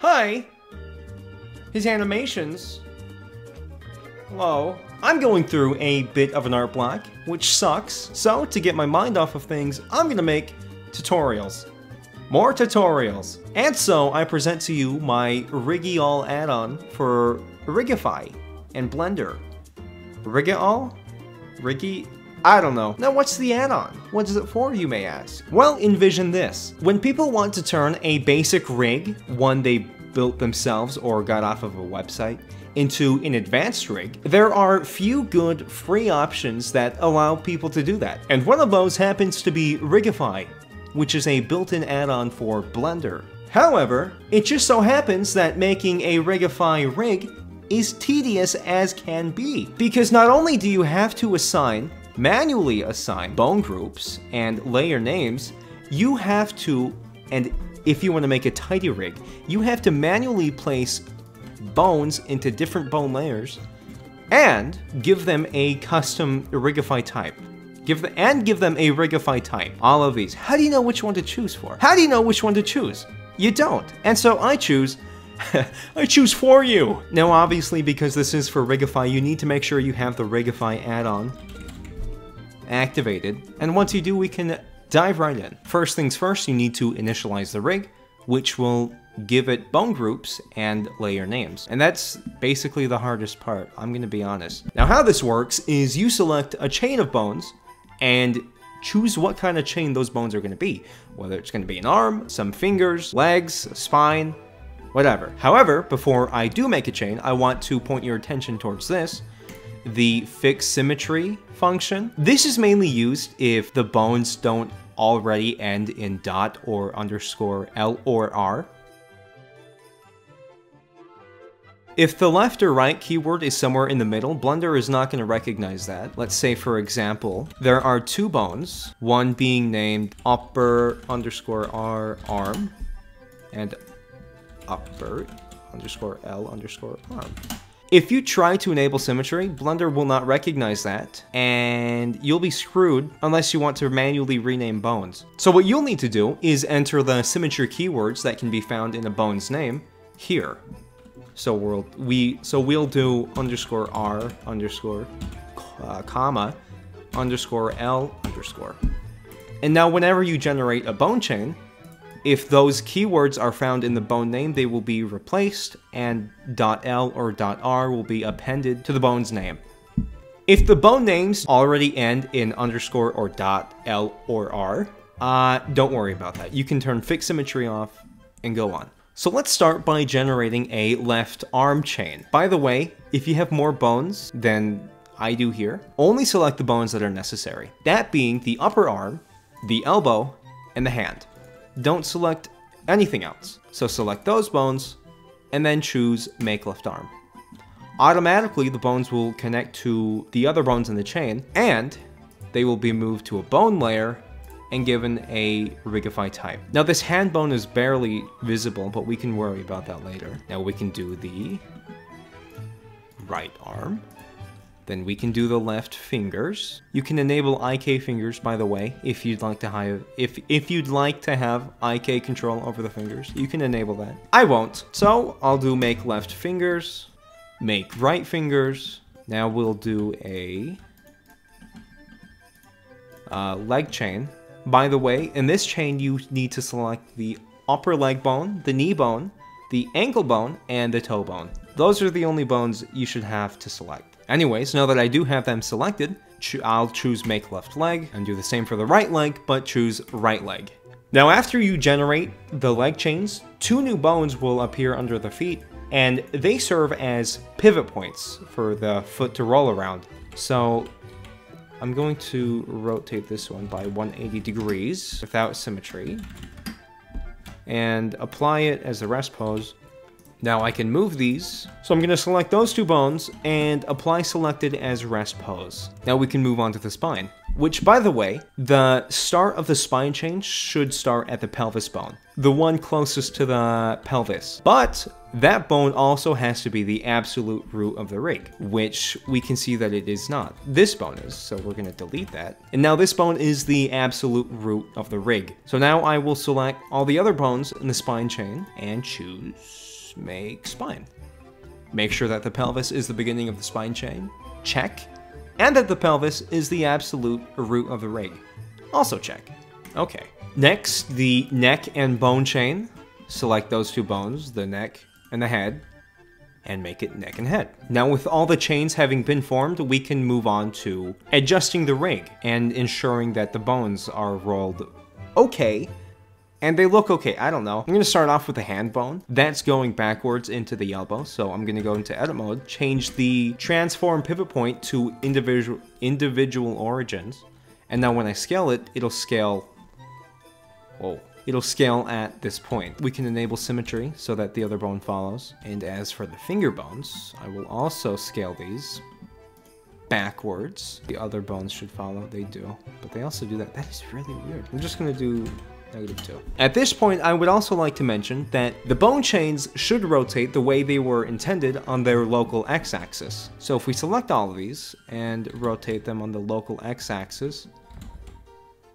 Hi! His animations. Hello. I'm going through a bit of an art block, which sucks, so to get my mind off of things, I'm gonna make tutorials. More tutorials. And so I present to you my Rigi-All add-on for Rigify and Blender. Rigi-All? Rigi? I don't know. Now what's the add-on? What is it for, you may ask? Well, envision this. When people want to turn a basic rig, one they built themselves or got off of a website, into an advanced rig, there are few good free options that allow people to do that. And one of those happens to be Rigify, which is a built-in add-on for Blender. However, it just so happens that making a Rigify rig is tedious as can be, because not only do you have to assign, manually assign bone groups and layer names, you have to, and if you want to make a tidy rig, you have to manually place bones into different bone layers and give them a custom Rigify type. Give the, and give them a Rigify type. All of these. How do you know which one to choose for? How do you know which one to choose? You don't. And so I choose I choose for you! Now obviously because this is for Rigify, you need to make sure you have the Rigify add-on activated. And once you do, we can dive right in. First things first, you need to initialize the rig, which will give it bone groups and layer names. And that's basically the hardest part, I'm gonna be honest. Now how this works is you select a chain of bones and choose what kind of chain those bones are gonna be. Whether it's gonna be an arm, some fingers, legs, spine, whatever. However, before I do make a chain, I want to point your attention towards this, the fix symmetry function. This is mainly used if the bones don't already end in dot or underscore L or R. If the left or right keyword is somewhere in the middle, Blender is not going to recognize that. Let's say, for example, there are two bones, one being named upper underscore R arm, and upper underscore L underscore arm. If you try to enable symmetry, Blender will not recognize that, and you'll be screwed unless you want to manually rename bones. So what you'll need to do is enter the symmetry keywords that can be found in a bone's name here. So we'll we so we'll do underscore r underscore uh, comma underscore l underscore. And now whenever you generate a bone chain, if those keywords are found in the bone name, they will be replaced and .l or .r will be appended to the bone's name. If the bone names already end in underscore or .l or r, uh, don't worry about that. You can turn fix symmetry off and go on. So let's start by generating a left arm chain. By the way, if you have more bones than I do here, only select the bones that are necessary. That being the upper arm, the elbow, and the hand. Don't select anything else. So select those bones, and then choose make left arm. Automatically, the bones will connect to the other bones in the chain, and they will be moved to a bone layer and given a Rigify type. Now this hand bone is barely visible, but we can worry about that later. Now we can do the right arm. Then we can do the left fingers. You can enable IK fingers, by the way, if you'd like to have if if you'd like to have IK control over the fingers. You can enable that. I won't. So I'll do make left fingers, make right fingers. Now we'll do a uh, leg chain. By the way, in this chain you need to select the upper leg bone, the knee bone, the ankle bone, and the toe bone. Those are the only bones you should have to select. Anyways, now that I do have them selected, I'll choose make left leg and do the same for the right leg, but choose right leg. Now after you generate the leg chains, two new bones will appear under the feet, and they serve as pivot points for the foot to roll around. So I'm going to rotate this one by 180 degrees without symmetry and apply it as a rest pose. Now I can move these, so I'm going to select those two bones and apply selected as rest pose. Now we can move on to the spine, which by the way, the start of the spine change should start at the pelvis bone. the one closest to the pelvis. But that bone also has to be the absolute root of the rig, which we can see that it is not. This bone is, so we're gonna delete that. And now this bone is the absolute root of the rig. So now I will select all the other bones in the spine chain and choose make spine. Make sure that the pelvis is the beginning of the spine chain, check, and that the pelvis is the absolute root of the rig. Also check. Okay. Next, the neck and bone chain. Select those two bones, the neck and the head, and make it neck and head. Now with all the chains having been formed, we can move on to adjusting the rig and ensuring that the bones are rolled okay and they look okay. I don't know. I'm to start off with the hand bone. That's going backwards into the elbow. So I'm to go into edit mode, change the transform pivot point to individual individual origins. And now when I scale it, it'll scale... Whoa it'll scale at this point. We can enable symmetry so that the other bone follows. And as for the finger bones, I will also scale these backwards. The other bones should follow, they do. But they also do that. That is really weird. I'm just gonna do negative 2. At this point, I would also like to mention that the bone chains should rotate the way they were intended on their local x-axis. So if we select all of these and rotate them on the local x-axis,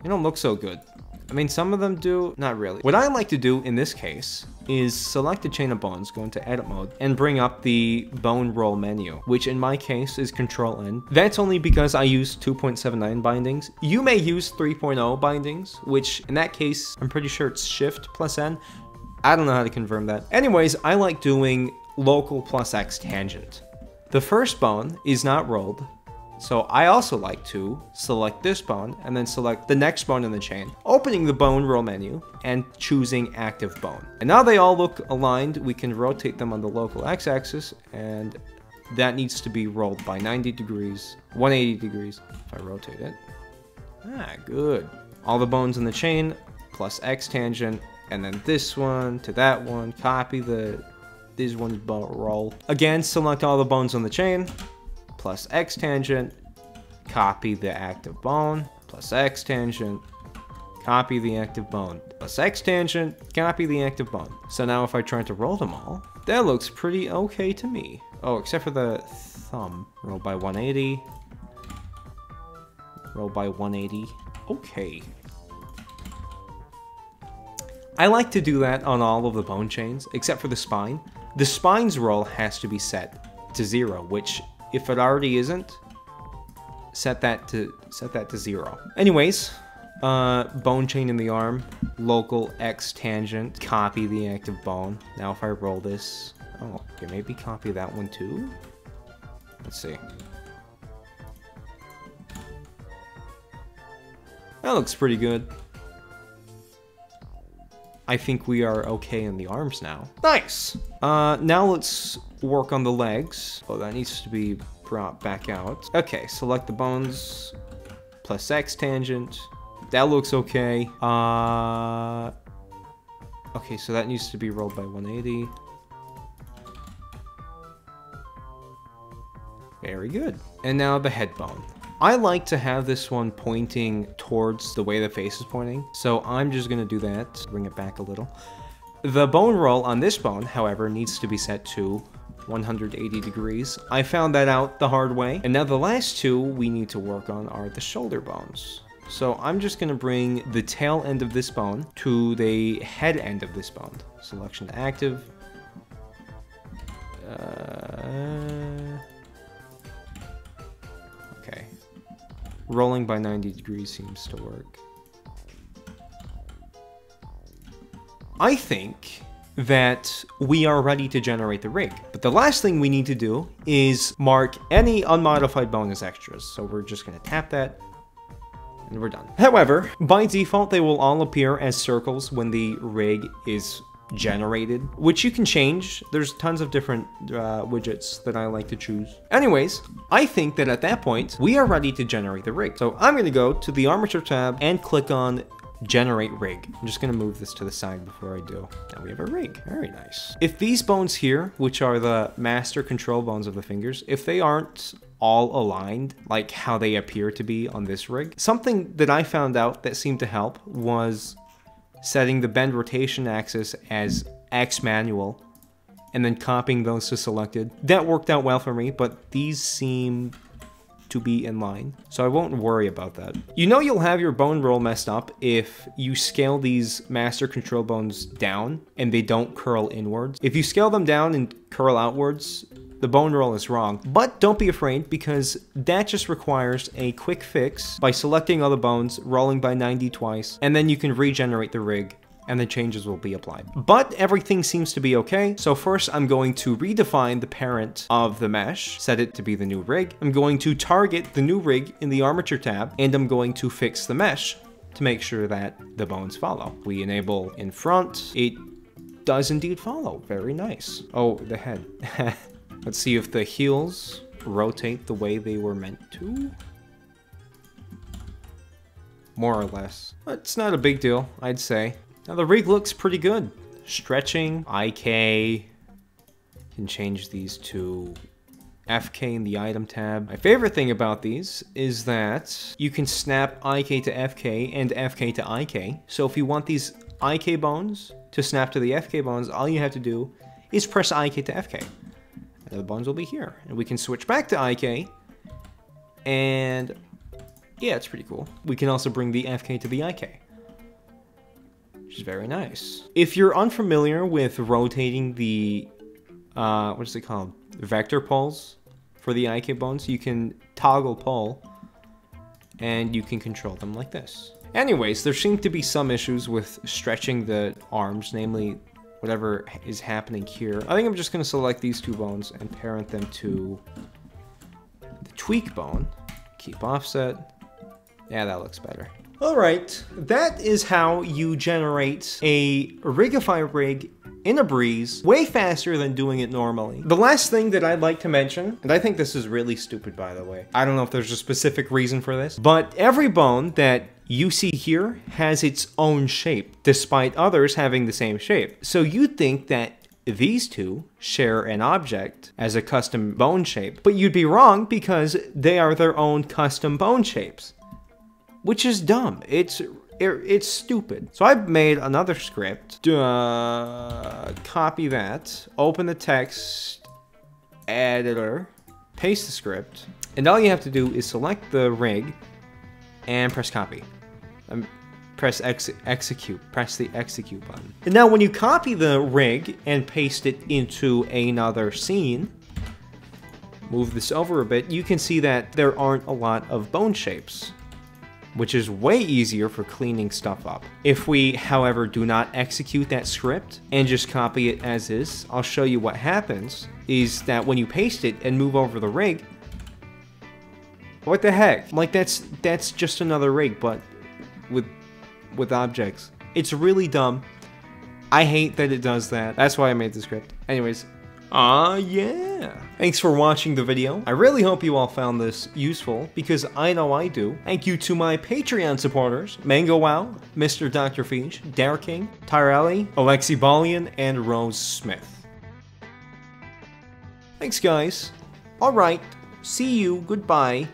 they don't look so good. I mean, some of them do, not really. What I like to do in this case is select a chain of bones, go into edit mode, and bring up the bone roll menu, which in my case is control N. That's only because I use 2.79 bindings. You may use 3.0 bindings, which in that case, I'm pretty sure it's shift plus N. I don't know how to confirm that. Anyways, I like doing local plus X tangent. The first bone is not rolled, so I also like to select this bone and then select the next bone in the chain, opening the bone roll menu and choosing active bone. And now they all look aligned, we can rotate them on the local x-axis and that needs to be rolled by 90 degrees, 180 degrees if I rotate it. Ah, good. All the bones in the chain plus x tangent and then this one to that one, copy the this one's bone roll. Again, select all the bones on the chain, plus x tangent, copy the active bone, plus x tangent, copy the active bone, plus x tangent, copy the active bone. So now if I try to roll them all, that looks pretty okay to me. Oh, except for the thumb. Roll by 180. Roll by 180. Okay. I like to do that on all of the bone chains, except for the spine. The spine's roll has to be set to zero, which if it already isn't, set that to set that to zero. Anyways, uh, bone chain in the arm, local X tangent, copy the active bone. Now if I roll this, oh, okay, maybe copy that one too? Let's see. That looks pretty good. I think we are okay in the arms now. Nice! Uh, now let's work on the legs. Oh, that needs to be brought back out. Okay, select the bones plus X tangent. That looks okay. Uh, okay, so that needs to be rolled by 180. Very good. And now the head bone. I like to have this one pointing towards the way the face is pointing, so I'm just gonna do that, bring it back a little. The bone roll on this bone, however, needs to be set to 180 degrees. I found that out the hard way. And now the last two we need to work on are the shoulder bones. So I'm just gonna bring the tail end of this bone to the head end of this bone. Selection active. Uh, Rolling by 90 degrees seems to work. I think that we are ready to generate the rig. But the last thing we need to do is mark any unmodified bonus extras. So we're just gonna tap that and we're done. However, by default, they will all appear as circles when the rig is generated, which you can change. There's tons of different uh, widgets that I like to choose. Anyways, I think that at that point, we are ready to generate the rig. So I'm gonna go to the armature tab and click on generate rig. I'm just gonna move this to the side before I do. Now we have a rig, very nice. If these bones here, which are the master control bones of the fingers, if they aren't all aligned like how they appear to be on this rig, something that I found out that seemed to help was setting the bend rotation axis as X manual, and then copying those to selected. That worked out well for me, but these seem to be in line, so I won't worry about that. You know you'll have your bone roll messed up if you scale these master control bones down and they don't curl inwards. If you scale them down and curl outwards, the bone roll is wrong. But don't be afraid because that just requires a quick fix by selecting all the bones, rolling by 90 twice, and then you can regenerate the rig and the changes will be applied. But everything seems to be okay. So first I'm going to redefine the parent of the mesh, set it to be the new rig. I'm going to target the new rig in the armature tab, and I'm going to fix the mesh to make sure that the bones follow. We enable in front, it does indeed follow, very nice. Oh, the head. Let's see if the heels rotate the way they were meant to. More or less. It's not a big deal, I'd say. Now the rig looks pretty good. Stretching, IK, can change these to FK in the item tab. My favorite thing about these is that you can snap IK to FK and FK to IK. So if you want these IK bones to snap to the FK bones, all you have to do is press IK to FK. The bones will be here. And we can switch back to IK. And yeah, it's pretty cool. We can also bring the FK to the IK which is very nice. If you're unfamiliar with rotating the, uh, what is it called? Vector poles for the IK bones, you can toggle pole and you can control them like this. Anyways, there seem to be some issues with stretching the arms, namely whatever is happening here. I think I'm just going to select these two bones and parent them to the tweak bone. Keep offset. Yeah, that looks better. Alright, that is how you generate a Rigify rig in a breeze way faster than doing it normally. The last thing that I'd like to mention, and I think this is really stupid by the way, I don't know if there's a specific reason for this, but every bone that you see here has its own shape, despite others having the same shape. So you'd think that these two share an object as a custom bone shape, but you'd be wrong because they are their own custom bone shapes which is dumb. It's it, it's stupid. So I've made another script. Uh, copy that. Open the text editor. Paste the script. And all you have to do is select the rig and press copy. Um, press ex execute. Press the execute button. And now when you copy the rig and paste it into another scene, move this over a bit, you can see that there aren't a lot of bone shapes which is way easier for cleaning stuff up. If we, however, do not execute that script and just copy it as is, I'll show you what happens is that when you paste it and move over the rig, what the heck? Like that's that's just another rig, but with with objects. It's really dumb. I hate that it does that. That's why I made the script. Anyways, Ah, yeah. Thanks for watching the video. I really hope you all found this useful, because I know I do. Thank you to my Patreon supporters, Mango Wow, Mr. Dr. Feech, Dare King, Tyrelli, Alexi Balian, and Rose Smith. Thanks, guys. Alright, see you, goodbye.